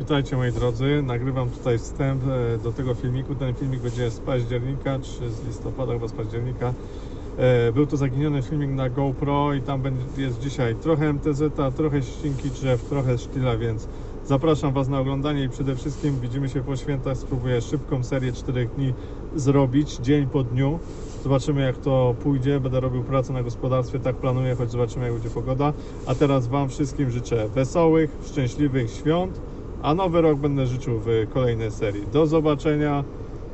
Witajcie moi drodzy, nagrywam tutaj wstęp e, do tego filmiku. Ten filmik będzie z października, czy z listopada, chyba z października. E, Był to zaginiony filmik na GoPro i tam jest dzisiaj trochę MTZ, trochę ścinki drzew, trochę sztyla, więc zapraszam Was na oglądanie i przede wszystkim widzimy się po świętach. Spróbuję szybką serię 4 dni zrobić, dzień po dniu. Zobaczymy jak to pójdzie. Będę robił pracę na gospodarstwie, tak planuję, choć zobaczymy jak będzie pogoda. A teraz Wam wszystkim życzę wesołych, szczęśliwych świąt, a nowy rok będę życzył w kolejnej serii. Do zobaczenia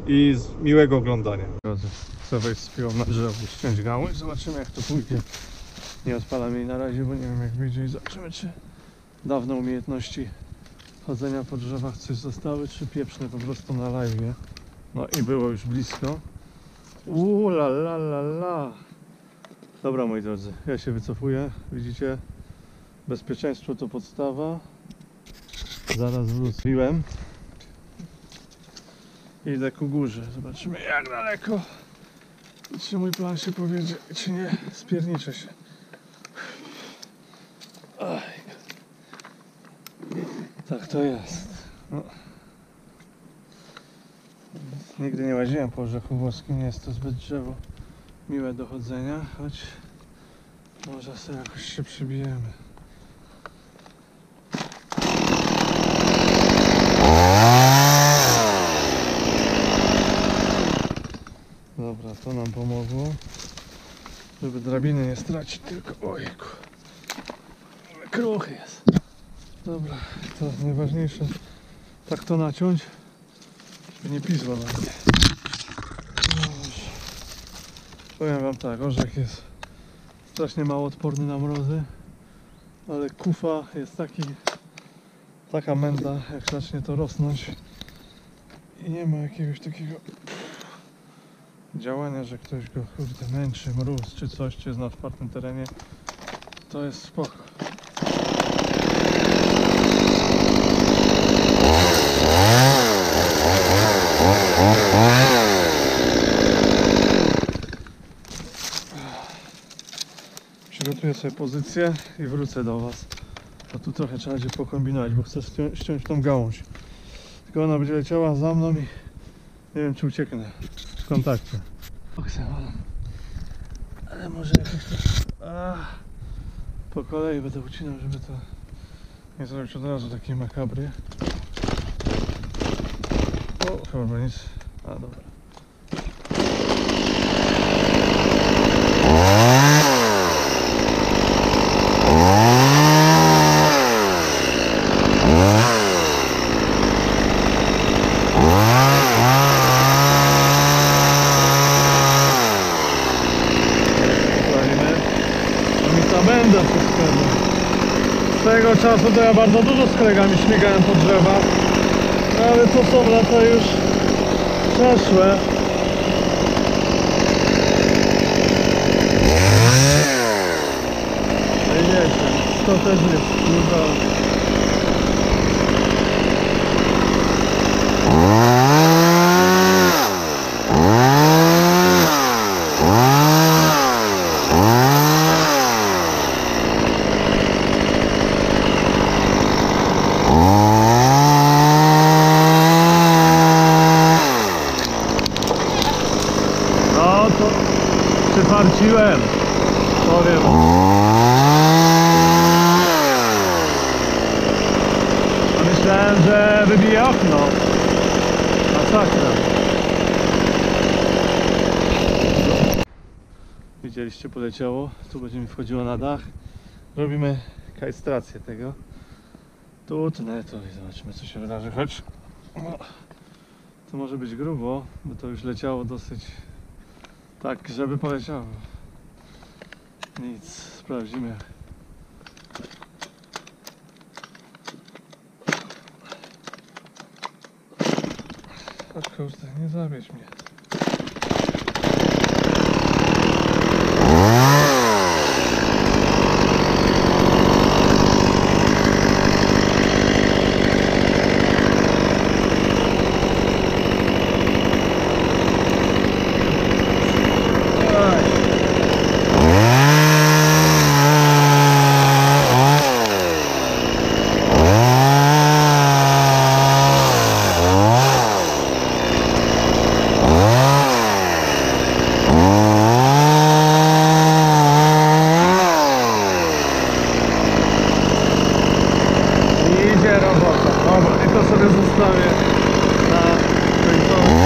i miłego oglądania. Drodzy, chcę wejść z na drzewo i ściąć gałąź. Zobaczymy jak to pójdzie. Nie odpalam jej na razie, bo nie wiem jak wyjdzie i zobaczymy czy dawne umiejętności chodzenia po drzewach coś zostały, czy pieprzne po prostu na live. No i było już blisko. Uuu, la la la la. Dobra moi drodzy, ja się wycofuję. Widzicie, bezpieczeństwo to podstawa. Zaraz wróciłem. Idę ku górze. Zobaczymy jak daleko. Czy mój plan się powiedzie, czy nie. Spierniczę się. Aj. Tak to jest. No. Nigdy nie łaziłem po orzechu włoskim, nie jest to zbyt drzewo miłe do chodzenia, choć może sobie jakoś się przybijemy. Dobra, to nam pomogło. Żeby drabiny nie stracić, tylko ojku. Ale kruchy jest. Dobra, to najważniejsze. Tak to naciąć, żeby nie pisło na mnie. Powiem wam tak, orzech jest strasznie mało odporny na mrozy, ale kufa jest taki, taka męda, jak zacznie to rosnąć i nie ma jakiegoś takiego działania, że ktoś go kurde męczy, mróz czy coś, czy jest na otwartym terenie, to jest spoko. Przygotuję sobie pozycję i wrócę do Was. A tu trochę trzeba będzie pokombinować, bo chcę ścią- ściąć tą gałąź. Tylko ona będzie leciała za mną i nie wiem czy ucieknę w kontakcie. Ale, może jakoś to... Po kolei będę ucinał, żeby to nie zrobić od razu takiej makabry. O, chyba nic. A dobra. Zostajemy. No mi ta będę wszystkiego. Swego czasu to ja bardzo dużo z kolegami śmigałem po drzewach. No ale to są lata już przeszłe. No i wiecie, to też jest trudno. No to przyfarciłem. Powiem. A Myślałem, że wybije okno. Masakra. Widzieliście, poleciało. Tu będzie mi wchodziło na dach. Robimy kajstrację tego. Tu tnę to i zobaczymy co się wydarzy. Chodź. O. To może być grubo, bo to już leciało dosyć tak, żeby poleciało. Nic, sprawdzimy. O kurde, nie zabierz mnie. Aj. trochę zostawię na końcowy.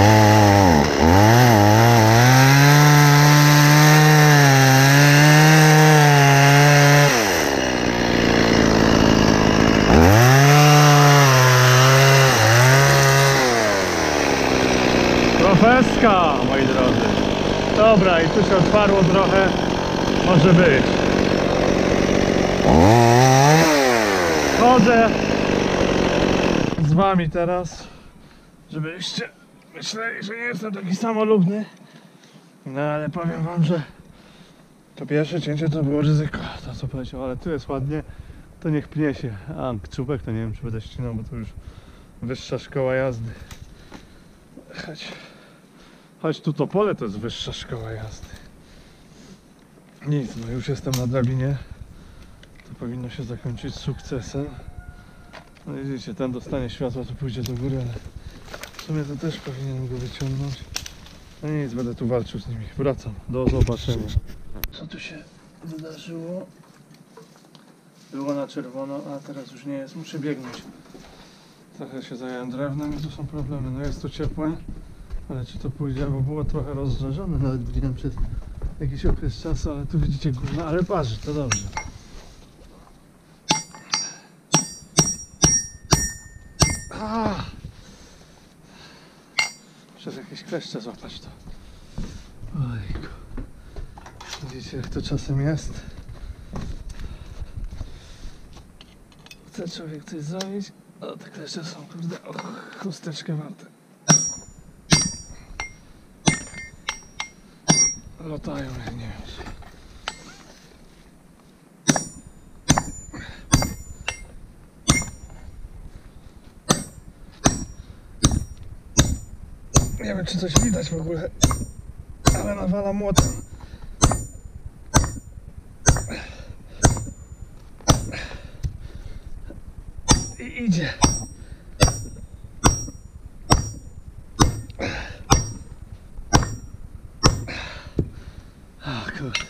Profeska, moi drodzy. Dobra, i tu się otwarło trochę. Może być. Chodzę z wami teraz, żebyście myśleli, że nie jestem taki samolubny. No ale powiem wam, że to pierwsze cięcie to było ryzyko, to co powiedział, ale tu jest ładnie, to niech pnie się. A, czubek to nie wiem, czy będę ścinał, bo to już wyższa szkoła jazdy. Chodź. Chodź tu to pole to jest wyższa szkoła jazdy. Nic, no już jestem na drabinie. To powinno się zakończyć sukcesem. No widzicie, ten dostanie światła, to pójdzie do góry, ale w sumie to też powinienem go wyciągnąć. No nic, będę tu walczył z nimi. Wracam. Do zobaczenia. Co tu się wydarzyło? Było na czerwono, a teraz już nie jest. Muszę biegnąć. Trochę się zająłem drewnem i tu są problemy. No jest tu ciepłe, ale czy to pójdzie, bo było trochę rozżarzone, nawet widziałem przez jakiś okres czasu, ale tu widzicie gówno, ale parzy, to dobrze. Ah! Przez jakieś kleszcze złapać to. Ojku. Widzicie jak to czasem jest? Chce człowiek coś zrobić? O, te kleszcze są, kurde, o, chusteczkę warte. Latają, nie wiem. Nie wiem, czy coś widać w ogóle, ale nawala młotem. I idzie. A kurde.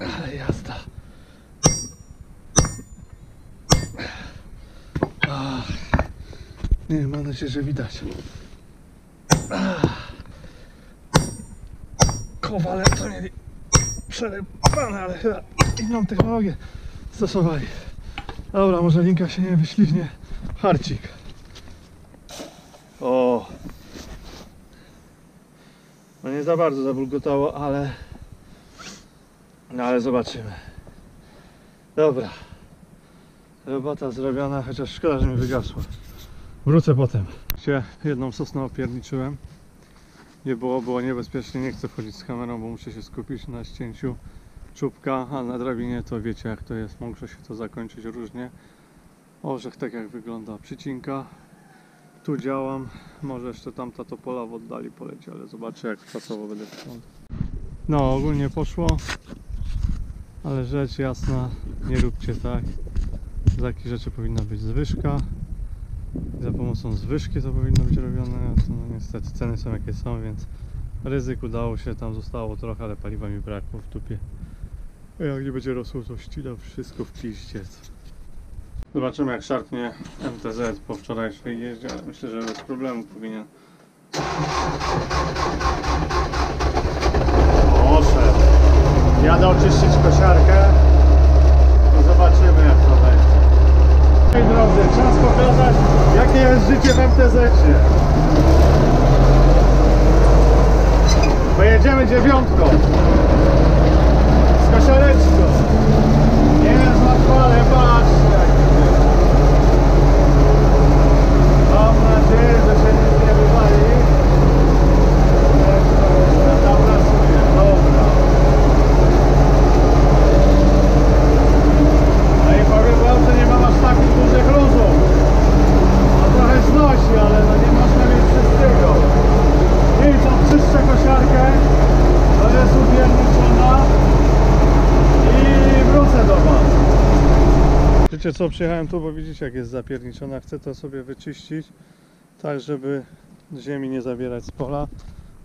Ale jazda. Ach. Nie mam nadzieję, że widać. Ach. Kowale to mieli przerypane, ale chyba inną technologię stosowali. Dobra, może linka się nie wyśliźnie. Harcik. O. No nie za bardzo zabulgotało, ale... No ale zobaczymy. Dobra. Robota zrobiona, chociaż szkoda, że mi wygasła. Wrócę potem. Się jedną sosnę opierniczyłem. Nie było, było niebezpiecznie. Nie chcę wchodzić z kamerą, bo muszę się skupić na ścięciu czubka, a na drabinie to wiecie jak to jest. Może się to zakończyć różnie. Orzech tak jak wygląda przycinka. Tu działam. Może jeszcze tamta topola w oddali poleci, ale zobaczę jak czasowo będę wyglądał. No ogólnie poszło. Ale rzecz jasna, nie róbcie tak. Z takich rzeczy powinna być zwyżka. Za pomocą zwyżki to powinno być robione. No niestety ceny są jakie są, więc ryzyk udało się, tam zostało trochę, ale paliwa mi brakło w tupie. A Jak nie będzie rosło, to ścinam wszystko w piździec. Zobaczymy jak szarpnie MTZ po wczorajszej jeździe, ale myślę, że bez problemu powinien. Poszedł. Jadę oczyścić kosiarkę i zobaczymy jak to będzie. Moi drodzy, czas jest życie w MTZ-cie. Pojedziemy dziewiątką. Z kosiareczką. Nie jest łatwo, ale patrzcie jak to jest. Mam nadzieję, że się nic nie wywali. Tam pracuje. Dobra. No i powiem wam, że nie mam aż takich dużych luzów. No trochę znosi, ale no nie można mieć wszystkiego. Nie wiem, co czyszczę kosiarkę, to jest upierniczona i wrócę do was. Wiecie co, przyjechałem tu, bo widzicie jak jest zapierniczona. Chcę to sobie wyczyścić, tak żeby ziemi nie zabierać z pola.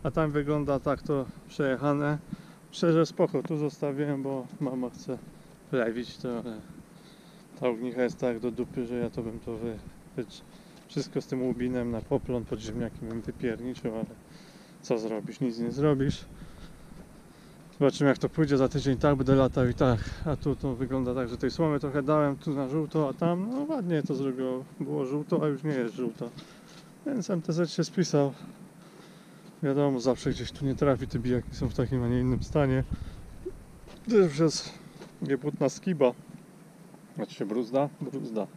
A tam wygląda tak to przejechane. Szczerze spoko, tu zostawiłem, bo mama chce plewić to, ale Ta ognicha jest tak do dupy, że ja to bym to wy, wy, wszystko z tym łubinem na poplon pod ziemniakiem bym wypierniczył, ale co zrobisz? Nic nie zrobisz. Zobaczymy jak to pójdzie, za tydzień tak będę latał i tak, a tu to wygląda tak, że tej słomy trochę dałem tu na żółto, a tam no ładnie to zrobiło, było żółto, a już nie jest żółto. Więc MTZ się spisał. Wiadomo, zawsze gdzieś tu nie trafi, te bijaki są w takim, a nie innym stanie. To już jest niebutna skiba. Znaczy się bruzda? Bruzda.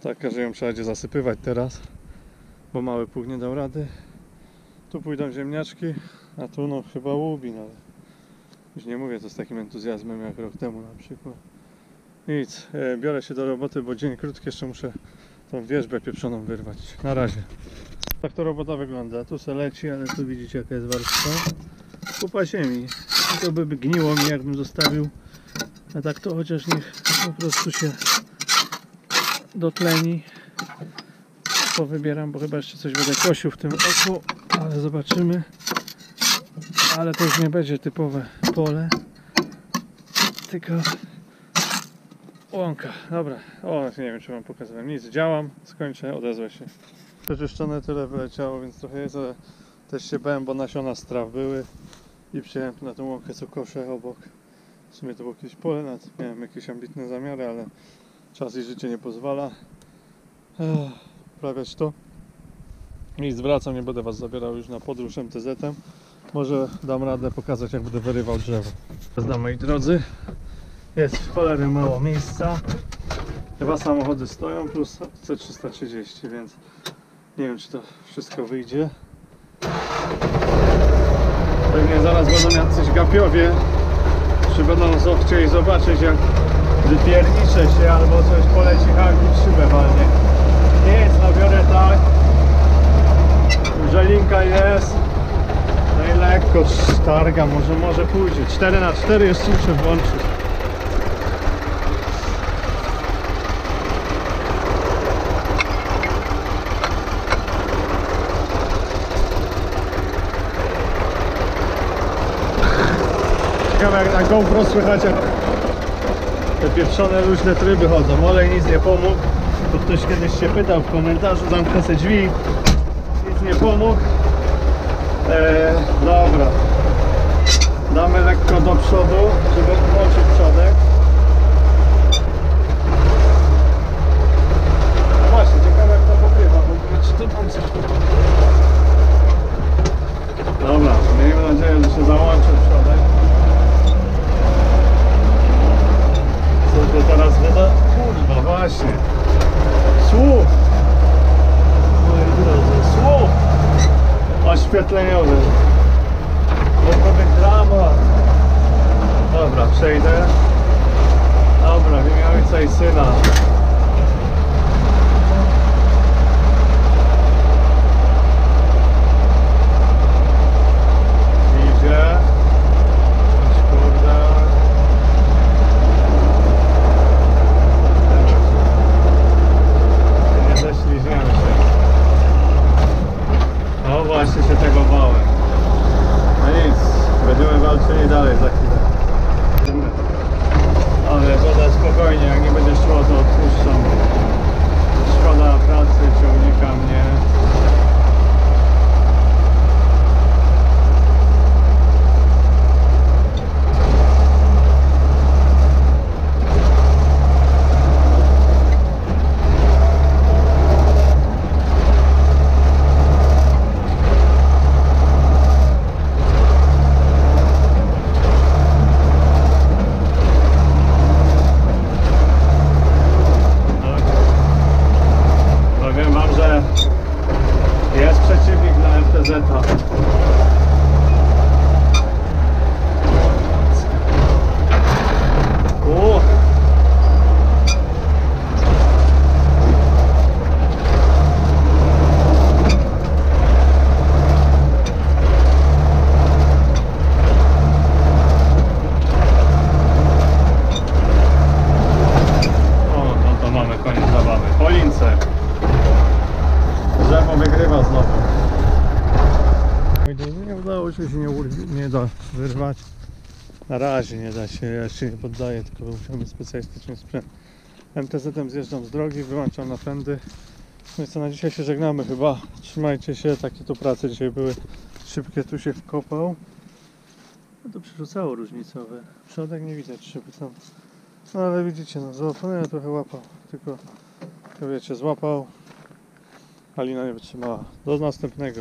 Taka, że ją trzeba będzie zasypywać teraz, bo mały pług nie dał rady. Tu pójdą ziemniaczki, a tu no chyba łubin, ale już nie mówię to z takim entuzjazmem jak rok temu na przykład. Nic, e, biorę się do roboty, bo dzień krótki, jeszcze muszę tą wierzbę pieprzoną wyrwać. Na razie. Tak to robota wygląda. Tu se leci, ale tu widzicie jaka jest warstwa. Kupa ziemi. To by gniło mi jakbym zostawił. A tak to chociaż niech po prostu się dotleni. Powybieram, bo chyba jeszcze coś będę kosił w tym oku, ale zobaczymy. Ale to już nie będzie typowe pole, tylko łąka. Dobra, o nie wiem czy wam pokazałem. Nic, działam, skończę, odezwę się. Przeczyszczone tyle wyleciało, więc trochę jest, ale też się bałem, bo nasiona z traw były i przyjechałem tu na tą łąkę co koszę obok. W sumie to było jakieś pole, nawet miałem jakieś ambitne zamiary, ale czas i życie nie pozwala. Ech, Uprawiać to. Nic, wracam, nie będę Was zabierał już na podróż MTZ-em. Może dam radę pokazać, jak będę wyrywał drzewo. Zda, moi drodzy, jest w cholery mało miejsca. Dwa samochody stoją plus C330, więc nie wiem, czy to wszystko wyjdzie. Pewnie zaraz będą jacyś gapiowie, czy będą chcieli zobaczyć, jak wypierniczę się albo coś poleci, haków szybę walnie. Nic, no biorę tak. Żelinka jest. Lekko targa, może, może pójdzie. 4 na 4 jeszcze muszę włączyć. Ciekawe jak na GoPro słychać jak te pieprzone luźne tryby chodzą. Olej nic nie pomógł. To ktoś kiedyś się pytał w komentarzu, zamknę sobie drzwi. Nic nie pomógł. Eee, dobra. Damy lekko do przodu, żeby włączyć przodek. No właśnie, ciekawe jak to pokrywa, bo czy to coś Dobra, miejmy nadzieję, że się załączy przodek. Nie udało się, się nie, nie da wyrwać. Na razie nie da się, ja się nie poddaję, tylko musiałem specjalistyczny sprzęt. MTZ-em zjeżdżam z drogi, wyłączam napędy. No i co, na dzisiaj się żegnamy chyba. Trzymajcie się, takie to prace dzisiaj były. Szybkie tu się wkopał. No to przerzucało różnicowe. Przodek nie widać szyby tam. No ale widzicie, no ja trochę łapał. Tylko, tylko wiecie, złapał. Alina nie wytrzymała. Do następnego.